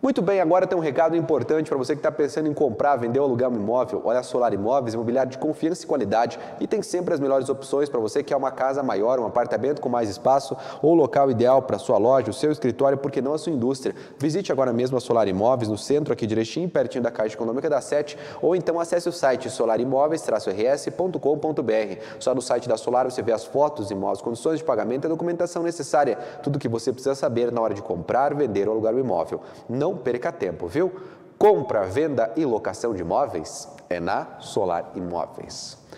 Muito bem, agora tem um recado importante para você que está pensando em comprar, vender ou alugar um imóvel. Olha a Solar Imóveis, imobiliário de confiança e qualidade e tem sempre as melhores opções para você que é uma casa maior, um apartamento com mais espaço ou local ideal para sua loja, o seu escritório, porque não a sua indústria. Visite agora mesmo a Solar Imóveis no centro aqui direitinho, pertinho da Caixa Econômica da Sete ou então acesse o site solarimóveis-rs.com.br. Só no site da Solar você vê as fotos, imóveis, condições de pagamento e a documentação necessária, tudo o que você precisa saber na hora de comprar, vender ou alugar o imóvel. Não não perca tempo, viu? Compra, venda e locação de imóveis é na Solar Imóveis.